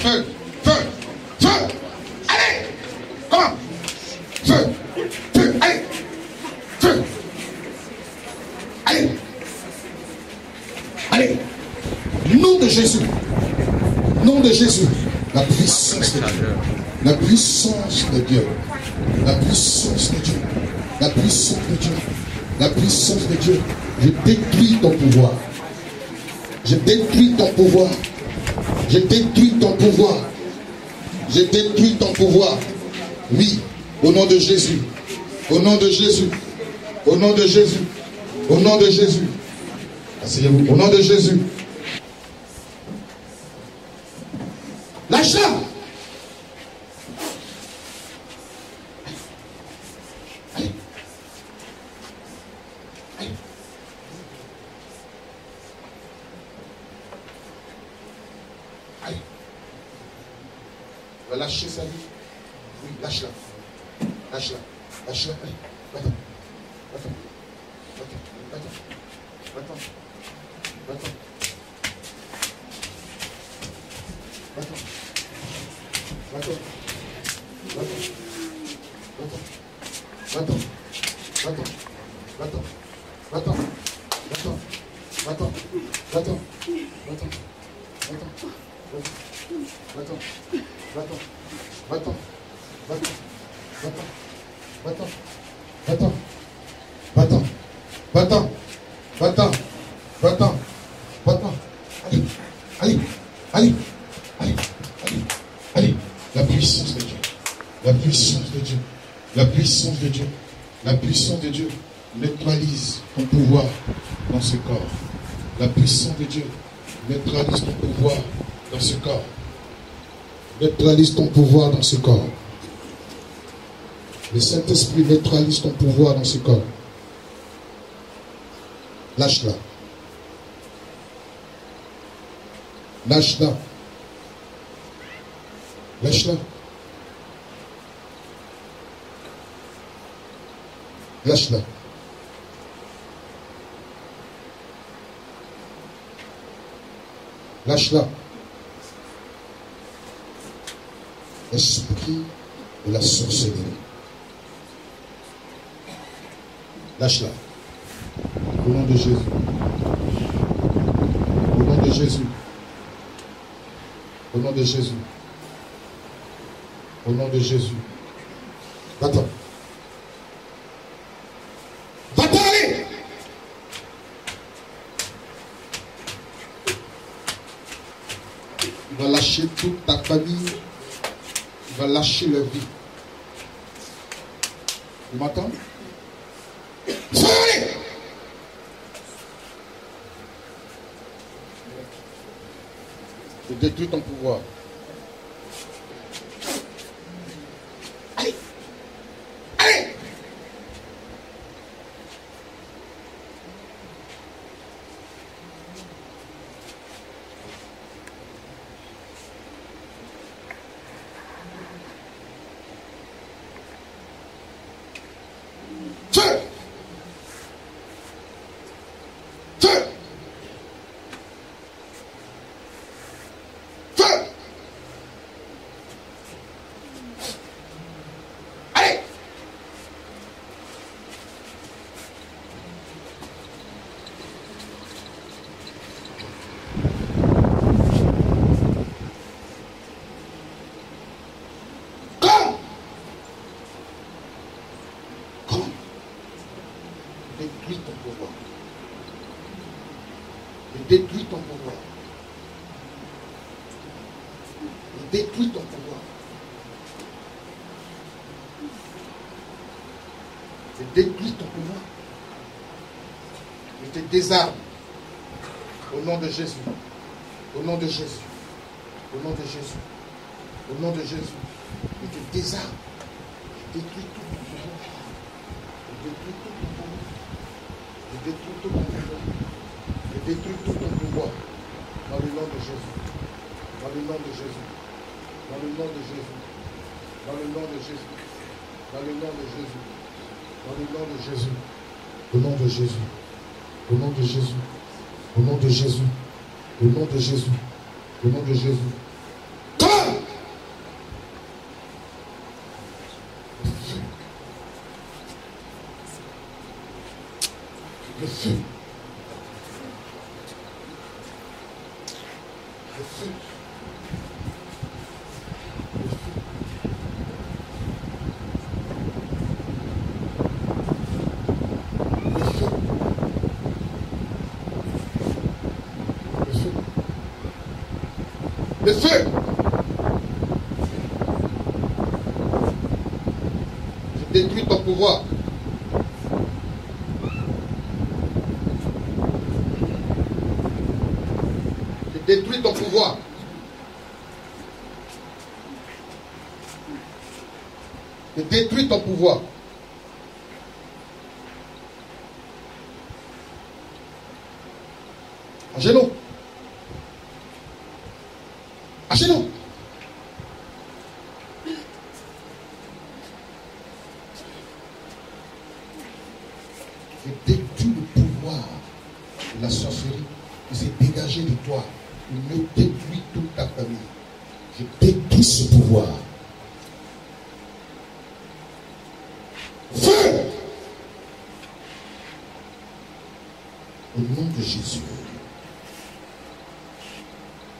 Feu. Feu. Feu. Allez. Feu. Feu. Allez. Feu. Allez. Allez. Nom de Jésus. Nom de Jésus. La puissance de Dieu. La puissance de Dieu. La puissance de Dieu. La puissance de Dieu. La puissance de Dieu. Je détruis ton pouvoir. Je détruis ton pouvoir. Je détruis ton pouvoir. Je détruis ton pouvoir. Oui, au nom de Jésus. Au nom de Jésus. Au nom de Jésus. Au nom de Jésus. Asseyez-vous. Au nom de Jésus. Lâche-la. Va-t'en. Va-t'en. Va-t'en. Va-t'en. Va-t'en. Va-t'en. Allez. Allez. Allez. Allez. Allez. Allez. La puissance de Dieu. La puissance de Dieu. La puissance de Dieu. La puissance de Dieu neutralise ton pouvoir dans ce corps. La puissance de Dieu neutralise ton pouvoir dans ce corps. Neutralise ton pouvoir dans ce corps. Le Saint-Esprit neutralise ton pouvoir dans ce corps. Lâche-la. Lâche-la. Lâche-la. Lâche-la. Lâche-la. Esprit de la sorcellerie. Lâche-la. Au nom de Jésus. Au nom de Jésus. Au nom de Jésus. Au nom de Jésus. Va-t'en. Va-t'en aller. Il va lâcher toute ta famille. Il va lâcher leur vie. Tu m'entends? de détruire ton pouvoir. Je te désarme. Au nom de Jésus. Au nom de Jésus. Au nom de Jésus. Au nom de Jésus. Je te désarme. Je détruis tout pouvoir. Je détruis tout ton pouvoir. Je détruis tout ton pouvoir. Je détruis tout ton pouvoir. Dans le nom de Jésus. Dans le nom de Jésus. Dans le nom de Jésus. Dans le nom de Jésus. Dans le nom de Jésus. Dans le nom de Jésus. Au nom de Jésus. Au nom de Jésus. Au nom de Jésus. Au nom de Jésus. Au nom de Jésus. Comme le feu. Le feu. Le feu. Le feu. Le feu. Le feu. Je pouvoir. Je détruis ton pouvoir. Je détruis ton pouvoir. À genoux. À genoux. Je détruis le pouvoir de la sorcellerie qui s'est dégagé de toi. Il me détruit toute ta famille. Je détruis ce pouvoir. Feu Au nom de Jésus.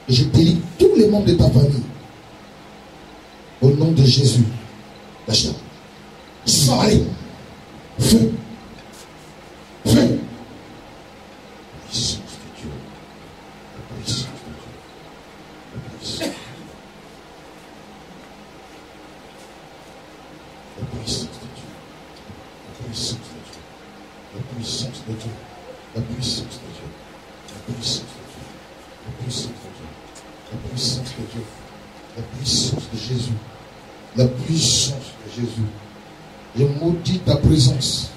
Et je délie tous les membres de ta famille. Au nom de Jésus. Lâche-la. Sors, allez. Puissance de Dieu. La puissance de Dieu. La puissance. La puissance de Dieu. La puissance de Dieu. La puissance de Dieu. La puissance de Dieu. La puissance de Dieu. La puissance de Dieu. La puissance de Dieu. La puissance de Jésus. La puissance de Jésus. Je maudis ta présence.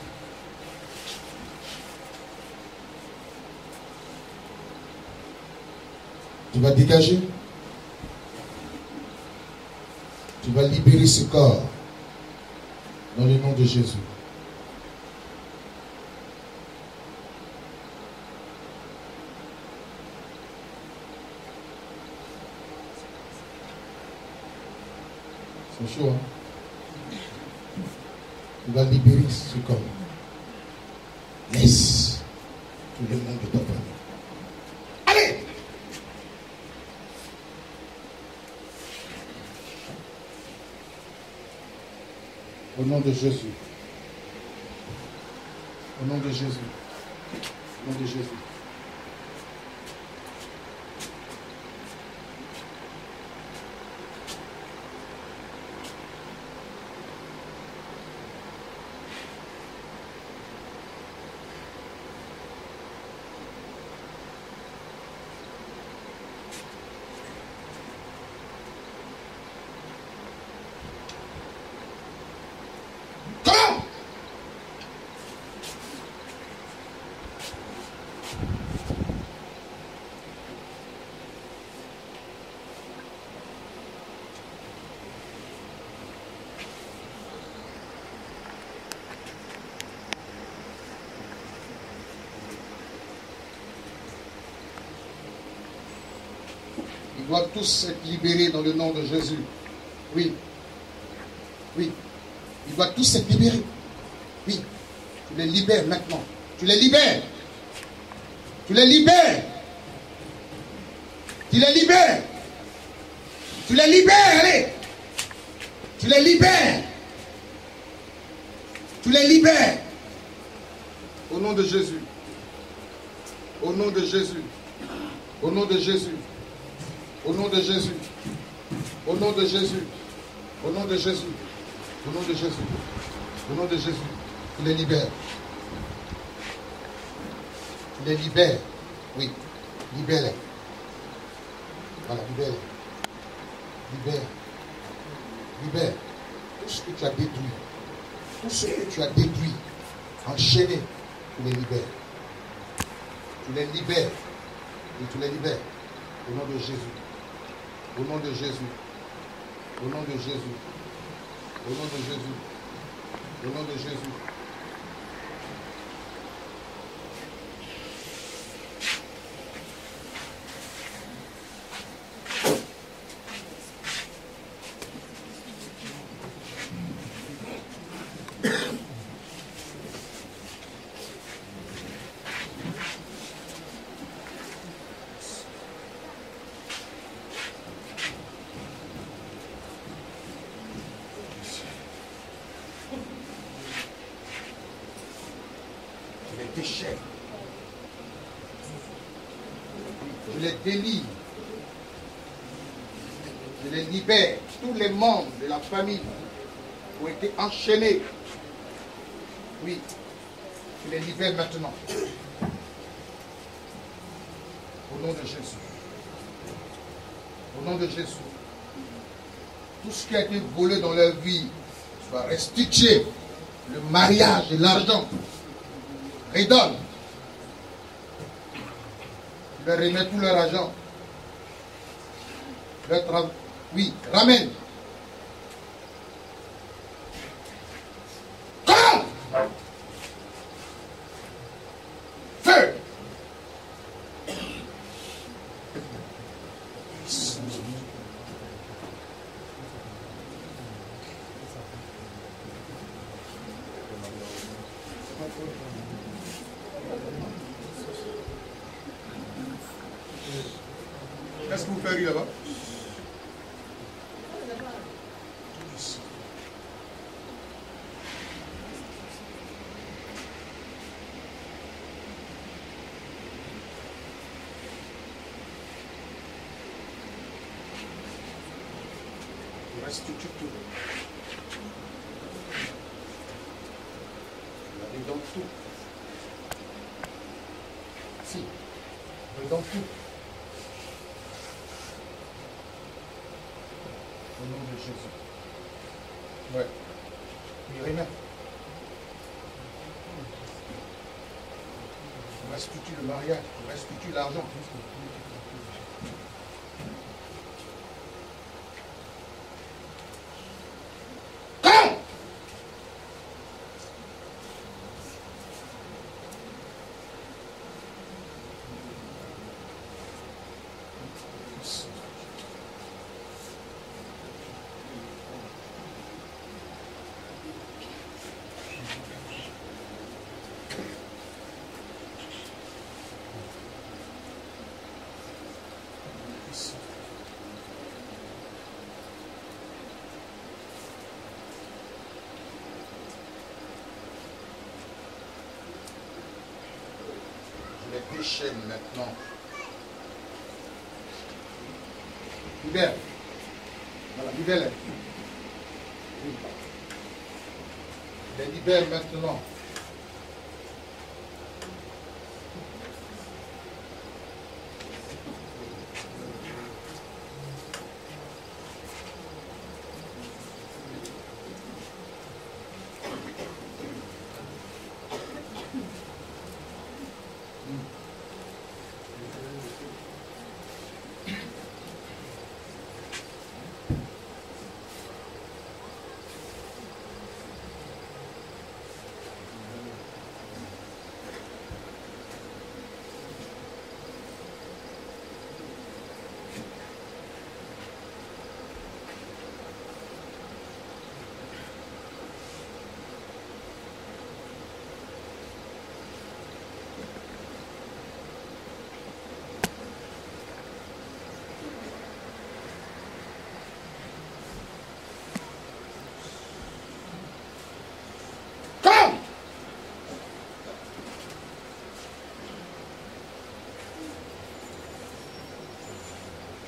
Tu vas dégager. Tu vas libérer ce corps. Dans le nom de Jésus. C'est chaud, hein? Tu vas libérer ce corps. Laisse tout le monde de ta famille. Allez! Au nom de Jésus. Au nom de Jésus. Au nom de Jésus. Comment? Ils doivent tous être libérés dans le nom de Jésus. Oui. Oui. Ils doivent tous être libérés. Oui. Tu les libères maintenant. Tu les libères. Tu les libères. Tu les libères. Tu les libères, allez. Tu les libères. Tu les libères. Au nom de Jésus. Au nom de Jésus. Au nom de Jésus. Au nom de Jésus. Au nom de Jésus. Au nom de Jésus. Au nom de Jésus. Au nom de Jésus. Il les libère. Il les libère. Oui. Libère-les. Voilà, libère-les. Libère. Libère. Tout ce que tu as détruit. Tout ce que tu as détruit. Enchaîné. Tu les libères. Tu les libères. Et tu les libères. Au nom de Jésus. Au nom de Jésus. Au nom de Jésus. Au nom de Jésus. Au nom de Jésus. Délivre. Je les libère. Tous les membres de la famille ont été enchaînés. Oui. Je les libère maintenant. Au nom de Jésus. Au nom de Jésus. Tout ce qui a été volé dans leur vie soit restitué. Le mariage et l'argent redonne. Leur remets tout leur argent. Leur tra- Oui, ramène. Feu Qu'est-ce que vous faites là-bas l'argent. chaîne maintenant. Libère. Voilà, libère. Les libère maintenant.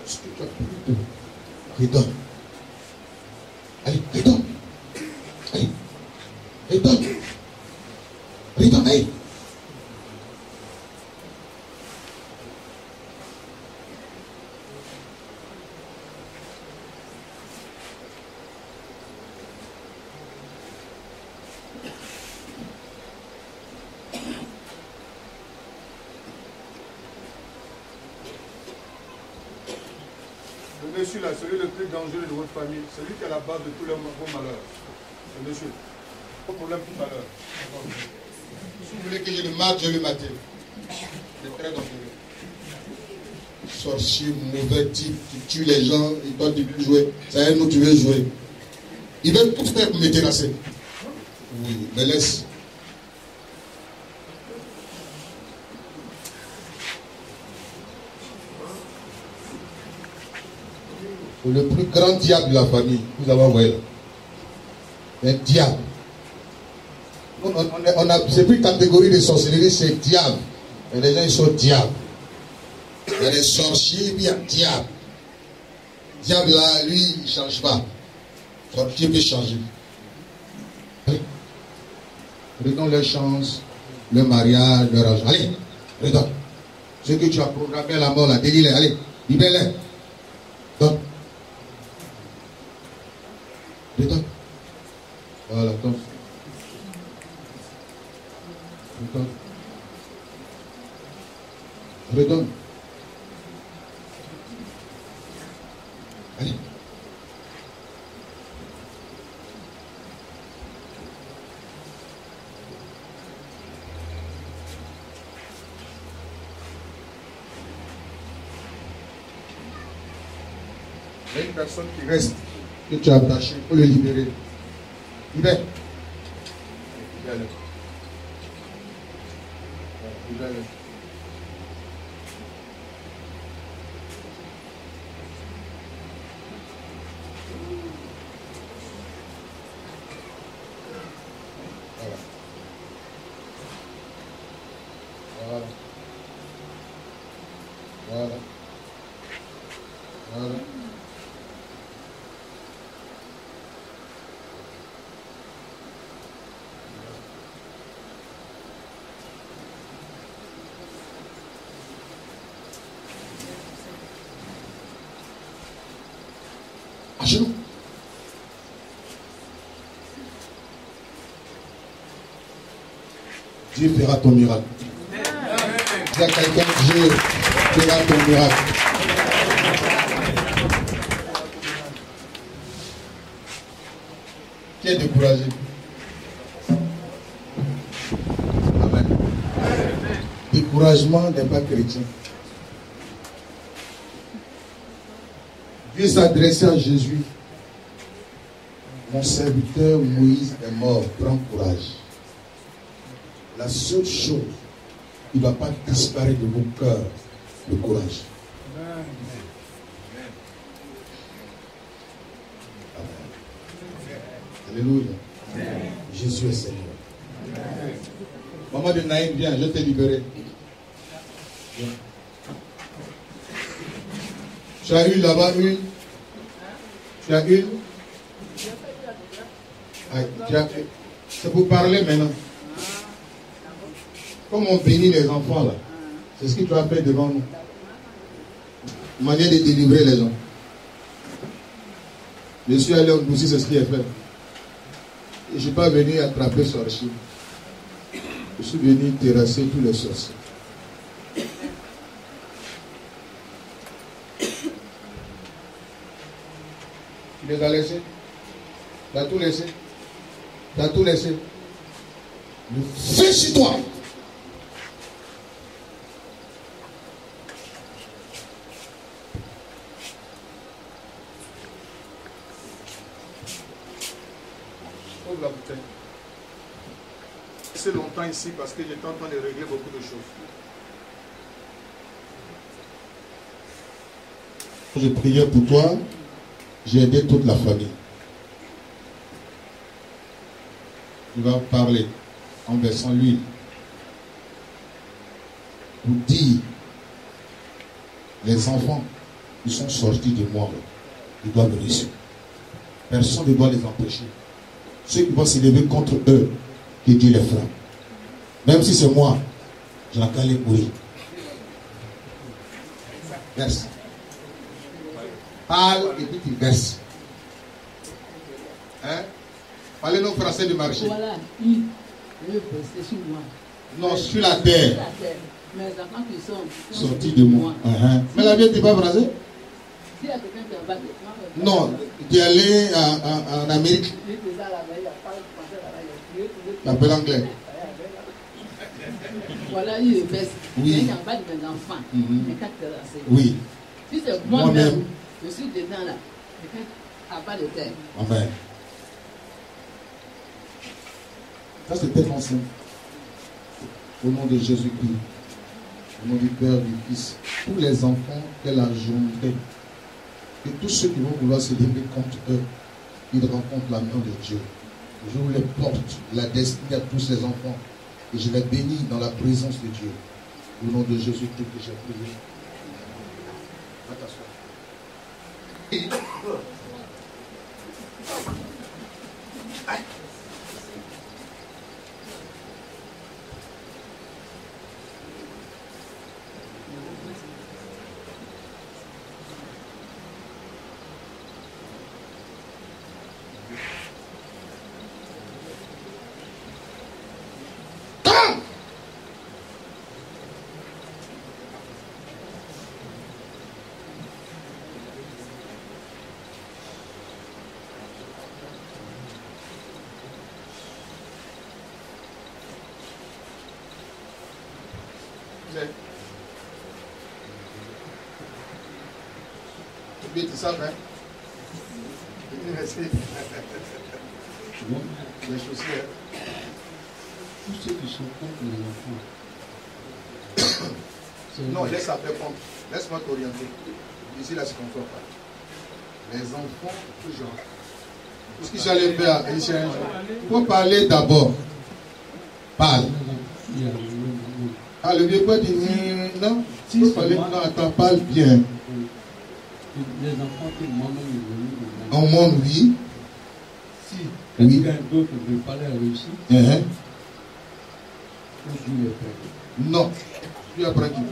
Ce que tu as pris redonne. Allez, redonne. Allez, redonne. Redonne, allez. Monsieur là, celui le plus dangereux de votre famille, celui qui est à la base de tous les vos malheurs. Le monsieur. Pas problème, tout malheur. Si vous voulez que je le mate, je le mate. C'est très dangereux. Sorcier, mauvais type, tu tues les gens et toi tu veux jouer. C'est à nous tu veux jouer. Il veut tout faire pour me terrasser. Oui, mais laisse. Le plus grand diable de la famille, vous avez envoyé là. Un diable. On, on, a, c'est plus catégorie de sorcellerie, c'est diable. Et les gens, ils sont diables. Il y a des sorciers, il y a diable. Diable là, lui, il ne change pas. Sorcier peut changer. Redonne leur chance, le mariage, leur argent. Allez, redonne. Ce que tu as programmé la mort, là, délie-les, allez, libère-les. Donne. A une personne qui reste que tu as Dieu fera ton miracle. Dis à quelqu'un, Dieu fera ton miracle. Qui est découragé? Amen. Découragement n'est pas chrétien. Dieu s'adressait à Jésus. Mon serviteur Moïse est mort, prends courage. La seule chose qui ne va pas disparaître de vos cœurs, le courage. Alléluia. Jésus est Seigneur. Maman de Naïm, viens, je t'ai libéré. Tu as eu là-bas une Tu une C'est pour parler maintenant. Comme on bénit les enfants là, c'est ce que tu as fait devant nous. Manière de délivrer les gens. Je suis allé au c'est ce qui est fait. Je ne suis pas venu attraper sorcier. Je suis venu terrasser tous les sorciers. Tu les as laissés. Tu as tout laissé Tu as tout laissé Le feu sur toi Ouvre la bouteille. C'est longtemps ici parce que j'étais en train de régler beaucoup de choses. Je priais pour toi, j'ai aidé toute la famille. Il va parler en versant l'huile. Pour dire, les enfants, ils sont sortis de moi, ils doivent réussir. Personne ne doit les empêcher. Ceux qui vont s'élever contre eux, que Dieu les fera. Même si c'est moi, je qu'à les mourir. Verse. Parle et puis tu verses. Hein? Parlez-nous français du marché. Voilà, il veut rester sur moi. Non, sur la terre. Sur la terre. Mes enfants qui sont Sortis de moi. Uh-huh. Mais la vie n'est pas français? A moi, Non, tu es allé en, en- en Amérique, a pas a tu appelles anglais. Voilà, il est baisse. Oui. Il est en bas de mes enfants. Es lancé. Oui. Si c'est Moi-même. moi-même, je suis dedans là. À bas de terre. Amen. Ça, c'est simple. Au nom de Jésus-Christ, au nom du Père, du Fils, tous les enfants de la journée, et tous ceux qui vont vouloir se lever contre eux, ils rencontrent la main de Dieu. Vous les porte, la destinée à tous ces enfants, et je les bénis dans la présence de Dieu. Au nom de Jésus-Christ que j'ai prié. Va t'asseoir. J'ai- Mais tu sais, hein? Merci. Les chaussures, hein? Tous ceux qui sont contre les enfants. Non, laisse après prendre. Laisse-moi t'orienter. Ici, là, c'est confort. Les enfants, toujours. Ce que j'allais faire, faut parler d'abord. Parle. Il y a le même Ah, le vieux poète dit, non, il parler, non, attends, parle bien. Les enfants que moi-même. En monde, oui. Si Oui. quelqu'un d'autre veut réussir, Hein? faut que je. Non. Tu apprends qui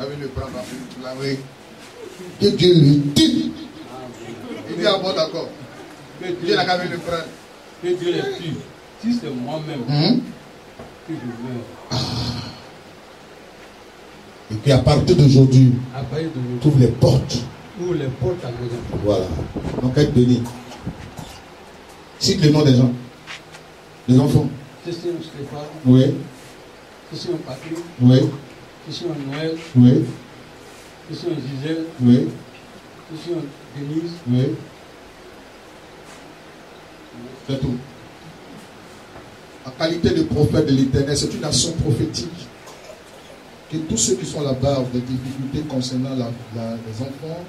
Avec le prendre la oui. Que Dieu lui dit. Il dit, ah bon, d'accord. Que Dieu n'a qu'à le prendre. que Dieu les tue. Si c'est moi-même Hum? que je meurs, Et puis à partir d'aujourd'hui, ouvres les portes. les portes à. Voilà. Donc être béni. Cite le nom des gens. Les enfants. Christian Stéphane, Oui. Christian Patrick, Oui. Christian Noël, Oui. Christian Gisèle, Oui. Christian Denise, Oui. C'est tout. En qualité de prophète de l'éternel, c'est une action prophétique. Que tous ceux qui sont la barre des difficultés concernant les enfants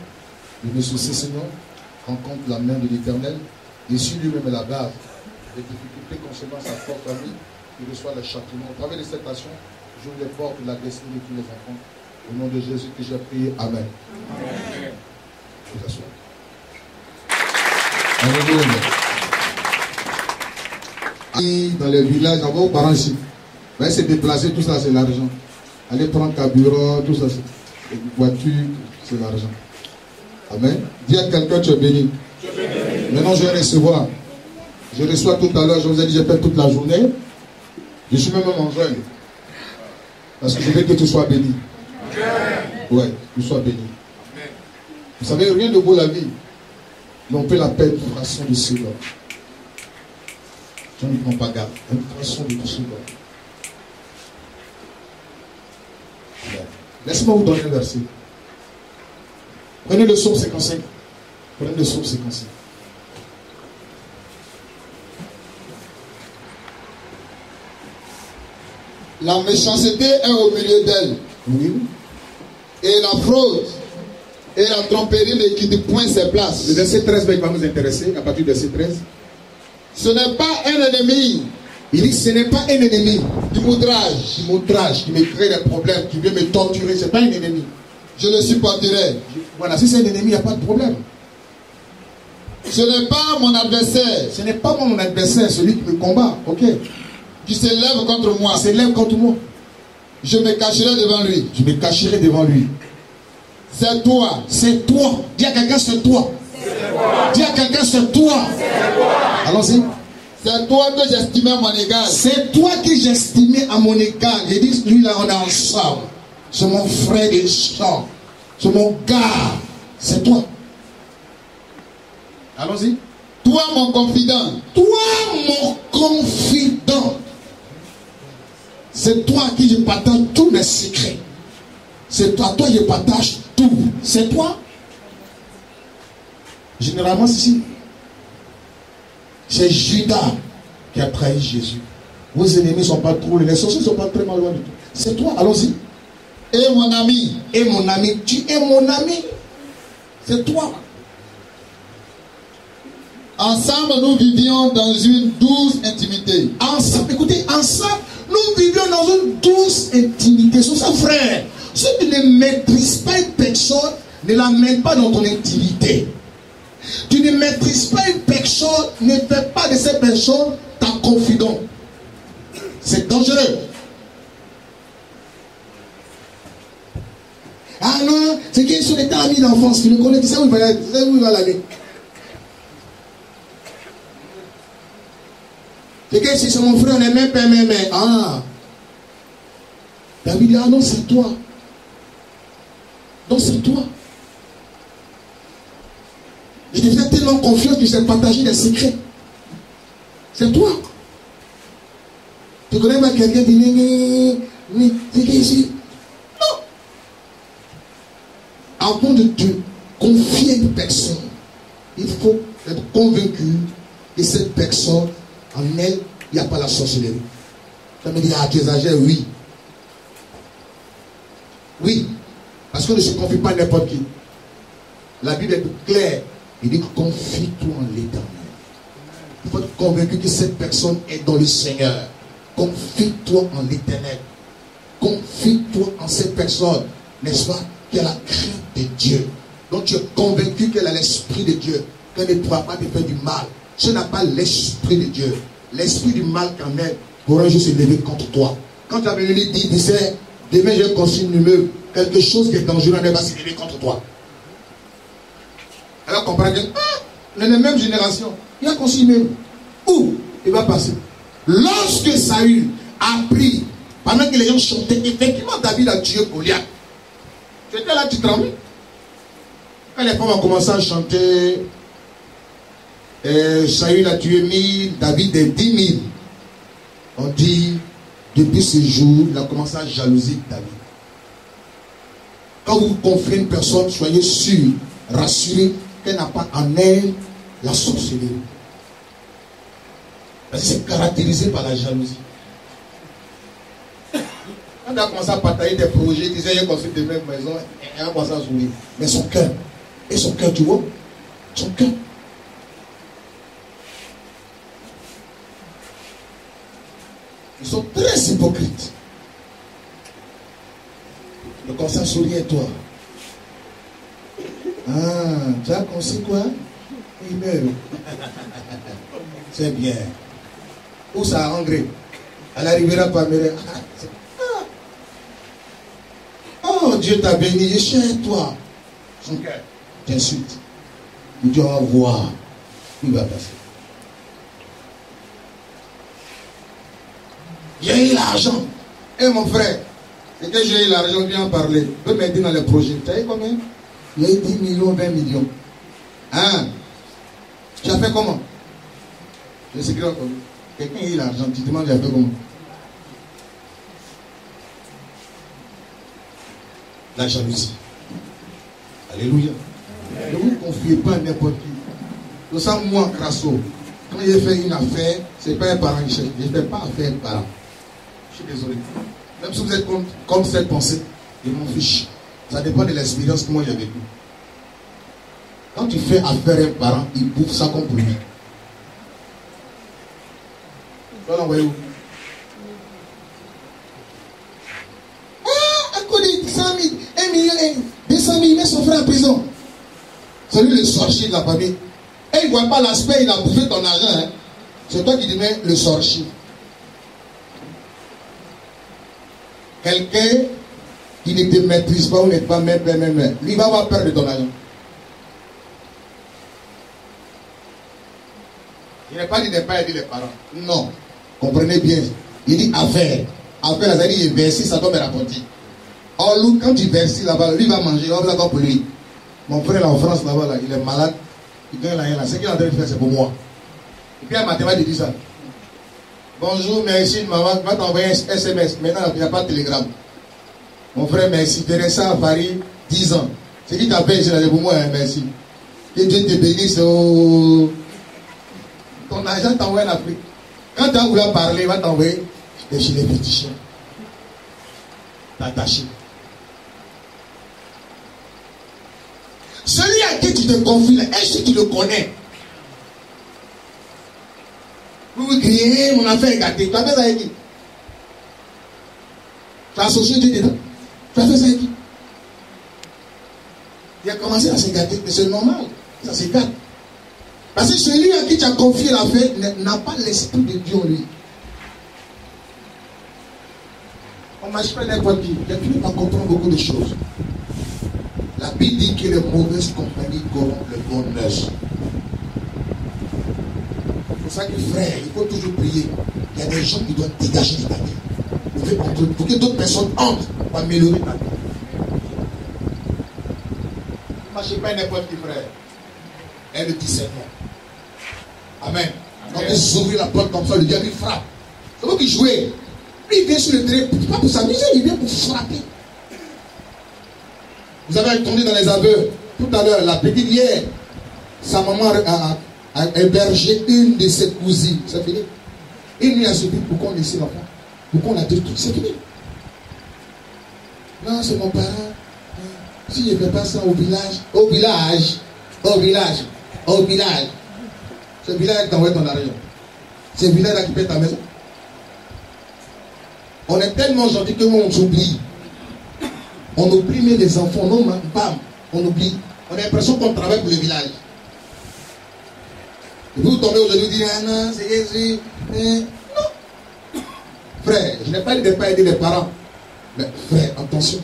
de M. Seigneur rencontrent la main de l'éternel. Et si lui-même est la barre des difficultés concernant sa propre famille, il reçoit le châtiment. Au travers de cette je vous les porte la destinée de tous les enfants. Au nom de Jésus que j'ai prié. Amen. Vous. Alléluia. Et Dans les villages, va aux parents ici. Va se déplacer, tout ça c'est l'argent. Aller prendre carburant, tout ça voiture, c'est l'argent. Amen. Dis à quelqu'un, tu es béni. Maintenant, je vais recevoir. Je reçois tout à l'heure, je vous ai dit, j'ai fait toute la journée. Je suis même en jeûne. Parce que je veux que tu sois béni. Ouais, que tu sois béni. Vous savez, rien de beau la vie. Mais on peut la perdre façon de cela. Je ne prends pas garde. Une façon de cela. Amen. Laissez-moi vous donner un verset. Prenez le psaume 55. Prenez le psaume 55. La méchanceté est au milieu d'elle. Oui. Et la fraude et la tromperie ne quittent point ses Le places. verset 13 va nous intéresser. À partir du verset 13. Ce n'est pas un ennemi Il dit ce n'est pas un ennemi du moudrage. qui m'outrage, qui me crée des problèmes, qui vient me torturer. Ce n'est pas un ennemi. je le supporterai. Voilà, si c'est un ennemi, il n'y a pas de problème. Ce n'est pas mon adversaire Ce n'est pas mon adversaire, celui qui me combat, ok qui s'élève contre moi. Il s'élève contre moi. Je me cacherai devant lui. Je me cacherai devant lui. C'est toi. C'est toi. Dis à quelqu'un, c'est toi. Dis à quelqu'un, c'est toi. Allons-y. C'est toi que j'estimais à mon égard. C'est toi que j'estimais à mon égard. J'ai dit, lui là, on est ensemble. C'est mon frère de sang. C'est mon gars. C'est toi. Allons-y. Toi, mon confident. Toi, mon confident. C'est toi à qui je partage tous mes secrets. C'est toi que je partage tout. C'est toi. Généralement, c'est ici. C'est Judas qui a trahi Jésus. Vos ennemis ne sont pas trop, les sorciers ne sont pas très mal loin du tout. C'est toi, allons-y. Et mon ami. Et mon ami, tu es mon ami. C'est toi. Ensemble, nous vivions dans une douce intimité. Ensemble, écoutez, ensemble, nous vivions dans une douce intimité. C'est ça, frère. Si tu ne maîtrises pas une personne, ne l'amène pas dans ton intimité. Tu ne maîtrises pas une personne, ne fais pas de cette personne ta confident. C'est dangereux. Ah non, c'est qu'ils sont des amis d'enfance, tu le connais, tu sais où il va, tu sais où il va. C'est que si c'est mon frère, on est même pas même. Ah. David dit, ah non, c'est toi. Non, c'est toi. Je te fais tellement confiance que tu sais partager des secrets. C'est toi. Tu connais pas quelqu'un qui dit, c'est qui ici? Non. Avant de te confier une personne, il faut être convaincu que cette personne, en elle, il n'y a pas la sorcellerie. Ça me dit, ah, tu exagères, oui. Oui. Parce qu'on ne se confie pas à n'importe qui. La Bible est claire. Il dit confie-toi en l'éternel. Il faut être convaincu que cette personne est dans le Seigneur. Confie-toi en l'éternel. Confie-toi en cette personne, n'est-ce pas, qui a la crainte de Dieu. Donc tu es convaincu qu'elle a l'esprit de Dieu, qu'elle ne pourra pas te faire du mal. Ce n'a pas l'esprit de Dieu. L'esprit du mal qu'en elle pourra juste se lever contre toi. Quand tu avais dit, tu disais, demain je construis une quelque chose qui est dangereux, elle va se lever contre toi. Elle va comprendre que, ah, la même génération. Il a une immeuble. Où il va passer? Lorsque Saül a pris, pendant que les gens chantaient, effectivement David a tué Goliath. Tu étais là, tu tremblais. Quand les femmes ont commencé à chanter, euh, Saül a tué 1000, David est 10 000. On dit, depuis ce jour, il a commencé à jalouser David. Quand vous confiez une personne, soyez sûr, rassurez qu'elle n'a pas en elle la sorcellerie. Parce que c'est caractérisé par la jalousie. Quand elle a commencé à partager des projets, disait a construit des mêmes maisons, elle a commencé à sourire. Mais son cœur, et son cœur, tu vois, son cœur. Ils sont très hypocrites. Le conseil sourit toi. Ah, tu as conçu quoi? Il meurt. C'est bien. Où ça a engrais Elle arrivera par mes Oh, Dieu t'a béni, je cherche toi. Son cœur t'insulte. Vas voir. Il va passer. J'ai eu l'argent. Et mon frère, c'est que j'ai eu l'argent, on vient en parler. peut m'aider dans les projets. Tu as eu combien? Il y a eu 10 millions, 20 millions. Hein? Tu as fait comment? Je sais que quelqu'un a eu l'argent, tu demandes, tu as fait comment? La jalousie. Alléluia. Ne vous confiez pas à n'importe qui. Pour ça, moi, Crasso, quand j'ai fait une affaire, ce n'est pas un parent Je ne fais pas affaire parent. Je suis désolé. Même si vous êtes comme, comme cette pensée, je m'en fiche. Ça dépend de l'expérience que moi j'ai vécue. Quand tu fais affaire à un parent, il bouffe ça comme pour lui. Tu vas l'envoyer où? Ah, à côté de 100 000, 1 million, amis, il met son frère en prison. C'est lui le sorcier de la famille. Et il ne voit pas l'aspect, il a bouffé ton argent. hein. C'est toi qui deviens le sorcier. Quelqu'un qui ne te maîtrise pas ou n'est pas même, même, même, lui il va avoir peur de ton argent. Il n'est pas dit de ne pas aider les parents. Non. Comprenez bien. Il dit affaire. Affaire, ça dire verser, ça doit me rapporter. Or, lui, quand tu verses là-bas, lui va manger, on va d'accord pour lui. Mon frère là en France là-bas, là, il est malade, il gagne rien là. Ce qu'il est en train de faire, c'est pour moi. Et puis à matin, il dit ça. Bonjour, merci, maman, va t'envoyer un SMS. Maintenant, il n'y a pas de télégramme. Mon frère, merci. Teresa à Paris, 10 ans. C'est qui t'appelle, c'est pour moi, hein, merci. Que Dieu te bénisse. oh. Ton argent t'envoie en Afrique. Quand tu as voulu parler, il va t'envoyer chez les petits chiens. T'attacher. Celui à qui tu te confies, est-ce que tu le connais Vous vous criez, mon affaire est gâtée. Tu as fait ça qui Tu as associé Dieu dedans Tu as fait ça Il a commencé à se gâter, mais c'est normal. Ça se gâte. Parce que celui à qui tu as confié l'affaire n'a pas l'esprit de Dieu en lui. On pas n'importe qui. Il a fini par comprendre beaucoup de choses. La Bible dit que les mauvaises compagnies corrompent le bon œuvre. C'est pour ça que frère, il faut toujours prier. Il y a des gens qui doivent dégager de ta vie. Pour que, pour- pour que d'autres personnes entrent pour améliorer ta vie. Ne marchez pas n'importe qui, frère. Elle le discernement. Amen. Quand vous ouvrez la porte comme ça, le diable il frappe. C'est vous qui jouez. Lui, il vient sur le terrain, pas pour s'amuser, il vient pour frapper. Vous avez entendu dans les aveux, tout à l'heure, la petite hier, sa maman a, hébergé une de ses cousines. C'est fini. Une nuit a subi pour qu'on laisse l'enfant. Pour qu'on la détruit. C'est fini. Non, c'est mon parent. Si je ne fais pas ça au village, au village, au village, au village, c'est village qui t'envoie ton argent. C'est village qui paie ta maison. On est tellement gentil que nous on s'oublie. On oublie même les enfants, non, bam, on oublie. On a l'impression qu'on travaille pour le village. Et vous tombez aujourd'hui et dites, ah non, c'est Jésus. hein. Frère, je n'ai pas dit de ne pas aider les parents. Mais frère, attention.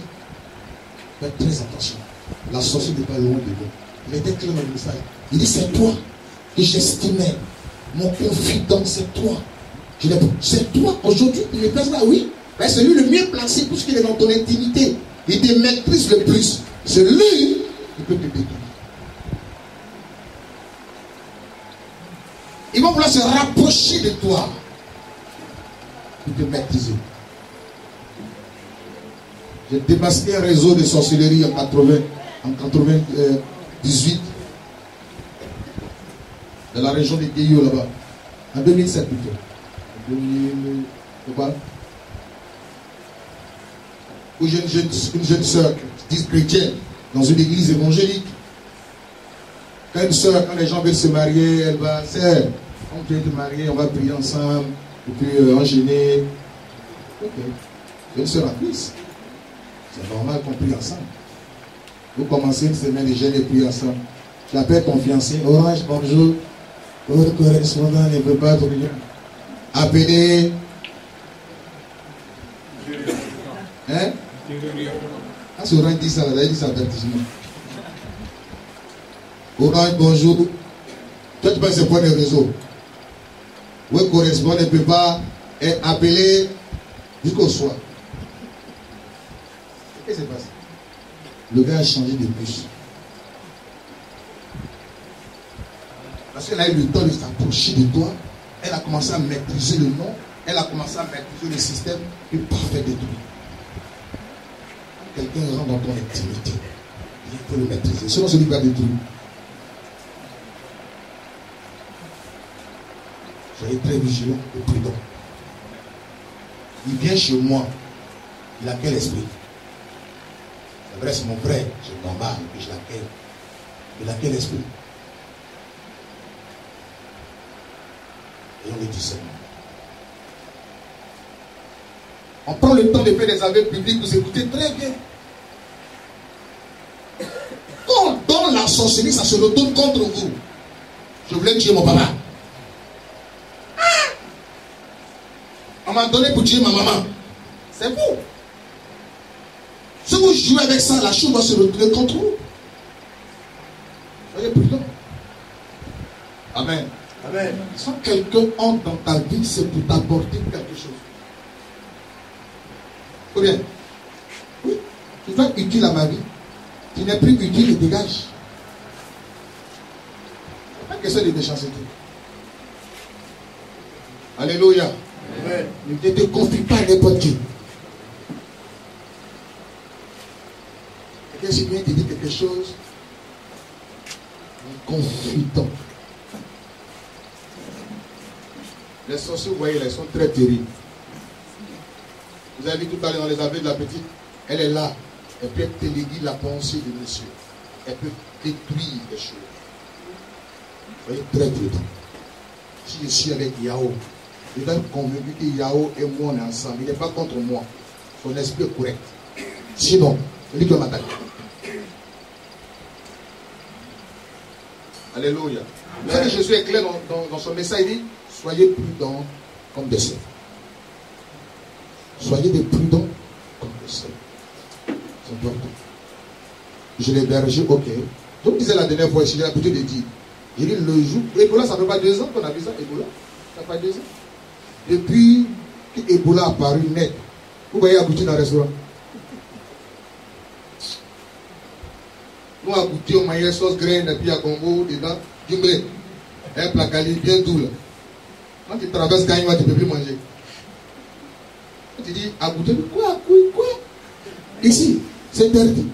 Faites très attention. La sorcière n'est pas loin de vous. Il était clair dans le message. Il dit, c'est toi que j'estimais. Mon confident, c'est toi. C'est toi aujourd'hui qui me place là, oui. Mais c'est lui le mieux placé puisqu'il est dans ton intimité. Il te maîtrise le plus. C'est lui qui peut te détruire. Ils vont vouloir se rapprocher de toi pour te maîtriser. J'ai démasqué un réseau de sorcellerie en 80, en 98 de la région de Guéyo là-bas. En 2007 plutôt. En 2000, je sais pas. Où j'ai une jeune, une jeune soeur, chrétienne, dans une église évangélique. Quand une soeur, quand les gens veulent se marier, elle va, sœur, on peut te marier, on va prier ensemble, et puis euh, enchaîner. Ok. Une soeur en Christ. C'est normal qu'on prie ensemble. Vous commencez une semaine de jeûne et prier ensemble. Je l'appelle confiancé. Orange, bonjour. Votre correspondant ne peut pas prier. Appelez. Hein? Ah, c'est Orange dit ça, il dit ça avertissement. Orange, bonjour. Toi, tu penses que c'est quoi le réseau? Votre correspondant ne peut pas être appelé jusqu'au soir. Qu'est-ce qui s'est passé? Le gars a changé de bus. Parce qu'elle a eu le temps de s'approcher de toi. Elle a commencé à maîtriser le nom. Elle a commencé à maîtriser le système. Et parfait. Quand quelqu'un rentre dans ton intimité, il faut le maîtriser. Sinon, celui qui va détruire. Soyez très vigilant et prudent. Il vient chez moi. Il a quel esprit C'est vrai, c'est mon frère. Je m'embarque et je l'accueille. Il a quel esprit Et on le discerne. On prend le temps de faire des aveux publics, vous écoutez très bien. sorcellerie, ça se retourne contre vous. Je voulais tuer mon papa. Ah! On m'a donné pour tuer ma maman. C'est vous. Si vous jouez avec ça, la chose va se retourner contre vous. Soyez prudents. Amen. Amen. Quand quelqu'un entre dans ta vie, c'est pour t'apporter quelque chose. Ou bien, oui, tu dois être utile à ma vie. Tu n'es plus utile, il dégage. C'est pas question de méchanceté. Alléluia. Ne te confie pas à n'importe qui. Quelqu'un si vient te dire quelque chose, confident. Les sorciers, vous voyez, ils sont très terribles. Vous avez vu tout à l'heure dans les avis de la petite, elle est là. Elle peut téléguer la pensée de monsieur. Elle peut détruire les choses. Soyez très prudents. Si je suis avec Yahoo, je dois être convaincu que Yahoo et moi on est ensemble. Il n'est pas contre moi. Son esprit est correct. Sinon, c'est lui qui va m'attaquer. Alléluia. Vous savez, Jésus est clair dans, dans- dans son message. Il dit Soyez prudents comme des cerfs. Soyez des prudents comme des cerfs. C'est important. Je l'ai berger, ok. Je vous disais la dernière fois, j'ai l'habitude de dire j'ai dit le jour. Ebola, ça fait pas deux ans qu'on a vu ça, Ebola. Ça fait pas deux ans? Depuis que Ebola a apparu net, vous voyez goûter dans le restaurant. Nous, goûter, on mangeait sauce graine, et puis à Congo, dedans, du blé. Un plat quali bien doux là. Quand tu traverses Gagnoua, tu ne peux plus manger. Tu dis à goûter, quoi, quoi, quoi? Ici, c'est interdit.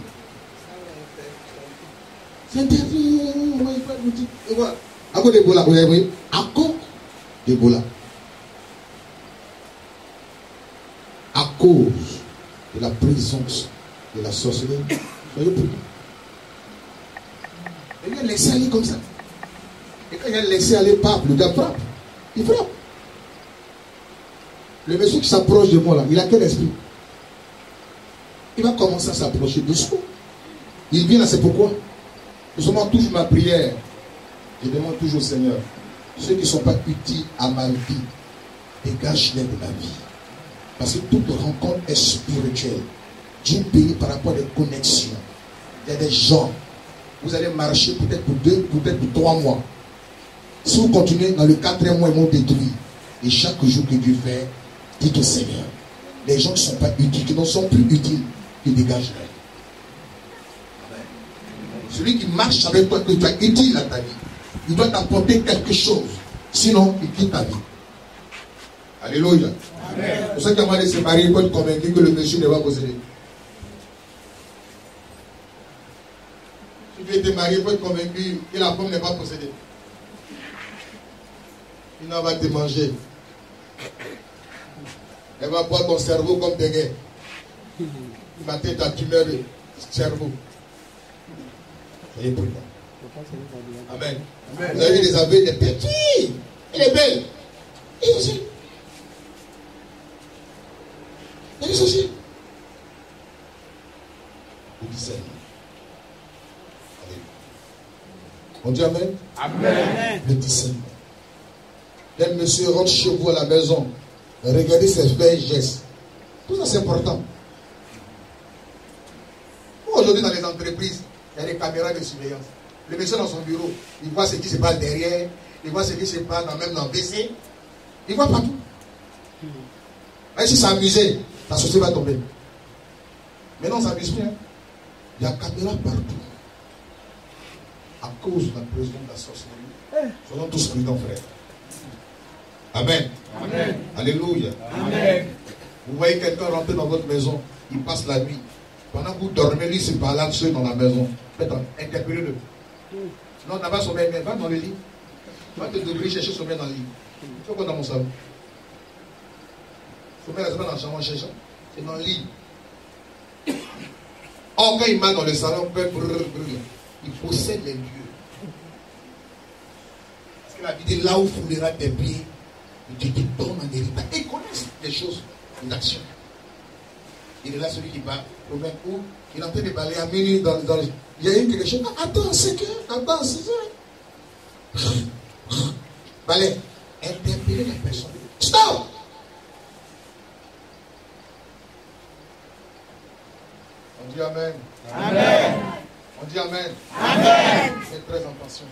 C'est interdit. On mange pas goûter. Et. À cause d'Ebola, vous voyez, à cause d'Ebola. À cause de la présence de la sorcellerie, soyez prudents. Il a laissé aller comme ça. Et quand il a laissé aller pape, le gars frappe. Il frappe. Le monsieur qui s'approche de moi là, il a quel esprit? Il va commencer à s'approcher doucement. Il vient là, c'est pourquoi? Demande toujours ma prière. Je demande toujours au Seigneur, ceux qui ne sont pas utiles à ma vie, dégage-les de ma vie. Parce que toute rencontre est spirituelle. Dieu paye par rapport à des connexions. Il y a des gens. Vous allez marcher peut-être pour deux, peut-être pour trois mois. Si vous continuez dans le quatrième mois, ils vont détruire. Et chaque jour que Dieu fait, dites au Seigneur, les gens qui ne sont pas utiles, qui ne sont plus utiles, ils dégagent Celui qui marche avec toi, que tu es utile à ta vie, il doit t'apporter quelque chose. Sinon, il quitte ta vie. Alléluia. Pour ça qu'avant de se marier, il faut être convaincu que le monsieur ne va posséder. Si tu étais marié, il faut être convaincu que la femme n'est pas possédée. Il n'en va te manger. Elle va boire ton cerveau comme des gains. Il va tête ta tumeur de cerveau. Prudents. Amen. Vous avez des abeilles, des petits. Elle est belle. Elle est aussi. Vous dites Alléluia. On dit Amen? Amen. Le discernement. Un monsieur rentre chez vous à la maison. Regardez ses faits gestes. Tout ça, c'est important. Aujourd'hui, dans les entreprises, il y a des caméras de surveillance. Le monsieur dans son bureau, il voit ce qui se passe derrière, il voit ce qui se passe dans, même dans le PC. Il voit partout. Même si s'amuser, la société va tomber. Mais non, ça s'amuse bien. Il y a caméra partout. À cause de la présence de la sorcellerie. Soyons tous prudents, frère. Amen. Amen. Alléluia. Amen. Vous voyez quelqu'un rentrer dans votre maison, il passe la nuit. Pendant que vous dormez, lui se balade seul dans la maison. Faites Interpellez-le. Non, n'a pas sommeil, mais va dans le lit. Va te devrais chercher sommeil dans le lit. Tu quoi dans mon salon? C'est pas dans chambre, on cherche. C'est dans le lit. Or, quand il marche dans le salon, il possède les lieux. Parce que la vie dit là où foulera tes pieds, il te donne en héritage. Et ils les choses, une action. Il est là, celui qui bat. Problème où il est en train de balayer à minuit dans, dans Il y a eu quelque chose. Ah, Attends, c'est que. Attends, c'est ça. Balai. Interpeller la personne. Stop! On dit Amen. On dit Amen. Faites très attention.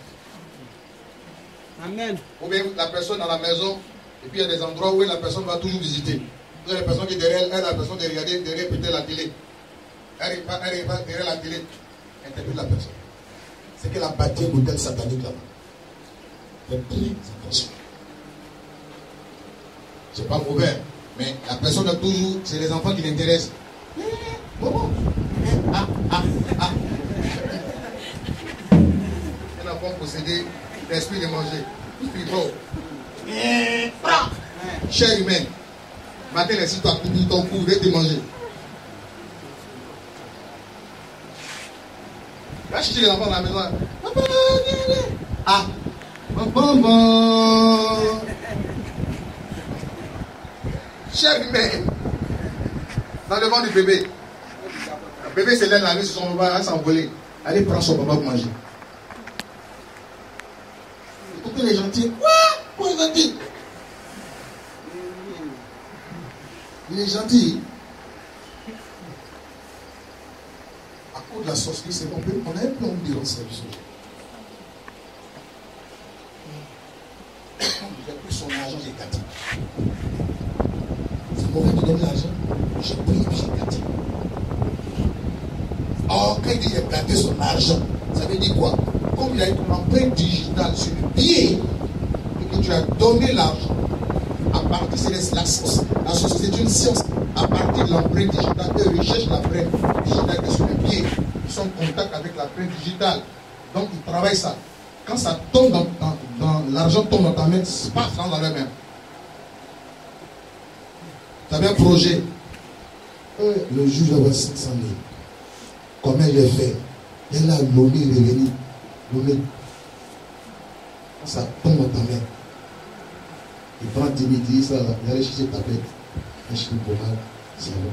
Amen. Ou bien la personne dans la maison, et puis il y a des endroits où la personne va toujours visiter. Il y a la personne qui est derrière elle, la personne de regarder derrière peut-être la télé. Elle pas, elle pas derrière la télé. Interpelle la personne. C'est qu'elle a bâti un hôtel satanique là-bas. Faites très attention. C'est pas mauvais, mais la personne a toujours, c'est les enfants qui l'intéressent. Eh, Ah. Un enfant possédé l'esprit de manger. Spirituel. Eh, fra. Chair humaine. Matin, les toi couper ton cou, viens te manger. Va chercher les enfants dans la maison. Ah. Maman. Chair humaine. Dans le ventre du bébé. Bébé se lève la sur son papa, elle s'envoler. Allez, prends son papa pour manger. Écoutez les gentils. Quoi? Quoi les gentils Il est gentil. À cause de la sorcellerie, c'est bon. On a un peu envie de dire en service. J'ai pris son argent, j'ai gâté. C'est mauvais de donner l'argent. J'ai pris et j'ai gâté. Or, quand il j'ai gâté son argent, ça veut dire quoi? Comme il a une empreinte digitale sur le billet, et que tu as donné l'argent, à partir, c'est la, la société, c'est une science. À partir de l'empreinte digitale, eux recherchent l'empreinte digitale sur le billet. Ils sont en contact avec l'empreinte digitale. Donc, ils travaillent ça. Quand ça tombe dans, l'argent tombe dans ta main, pas dans leur main. Tu avais un projet. Euh, Le juge avait 500 000. Comment j'ai fait? Elle a nommé revenu. Nommé. Ça tombe dans ta main, il prend 10 000, il dit ça, il chercher ta bête. Il cherche une pommade, c'est bon.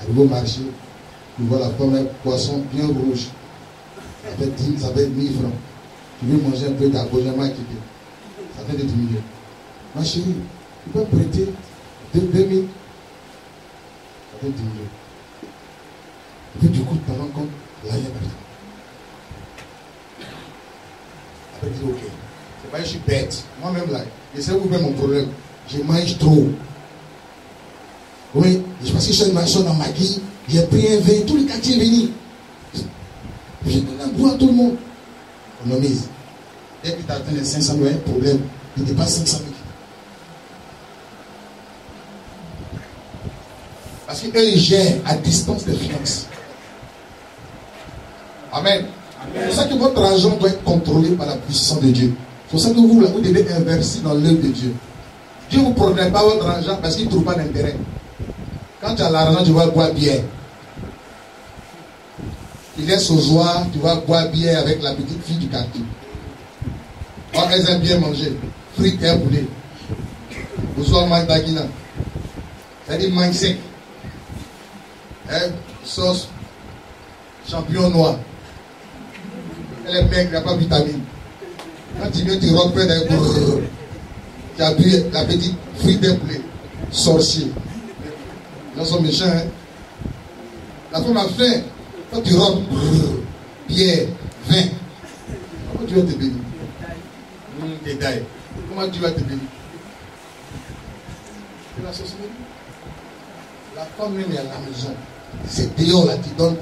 Arrivé au marché, il voit la un poisson bien rouge. Ça fait 10 ça fait 1000 francs. Tu veux manger un peu d'abonnement quitté. Ça fait de diminuer. Ma chérie, tu peux prêter 2000. Ça fait diminuer. Et puis du coup, tu te rends compte, là, il y a personne. Après, tu dis, ok. C'est pas je suis bête. Moi-même, là, je sais où est mon problème. Je mange trop. Oui, je pense que je suis une maçon dans ma vie. J'ai pris un verre, tout le quartier est venu. J'ai donné un bout à tout le monde. On m'a mise. Dès que tu atteins les 500 000, il y a un problème. Il dépasse 500 000. Parce qu'eux, ils gèrent à distance des finances. Amen. C'est pour ça que votre argent doit être contrôlé par la puissance de Dieu. C'est pour ça que vous, vous devez investir dans l'œuvre de Dieu. Dieu ne vous prenez pas votre argent parce qu'il ne trouve pas d'intérêt. Quand tu as l'argent, tu vas boire bien. Tu laisses au soir, tu vas boire bien avec la petite fille du quartier. Oh, elles aiment bien manger. Frites et poulet. Au soir. C'est-à-dire mange sec. Hein? Sauce. Champignon noir. Elle est maigre, il n'y a pas de vitamine. Quand tu viens, tu rentres. Tu as bu la petite frite d'un poulet. Sorcier. Ils sont méchants, hein. La femme a faim. Quand tu rentres, bière, vin. Comment tu vas te bénir? Hum, détail. Comment tu vas te bénir? La femme est à la maison. C'est dehors là qui donne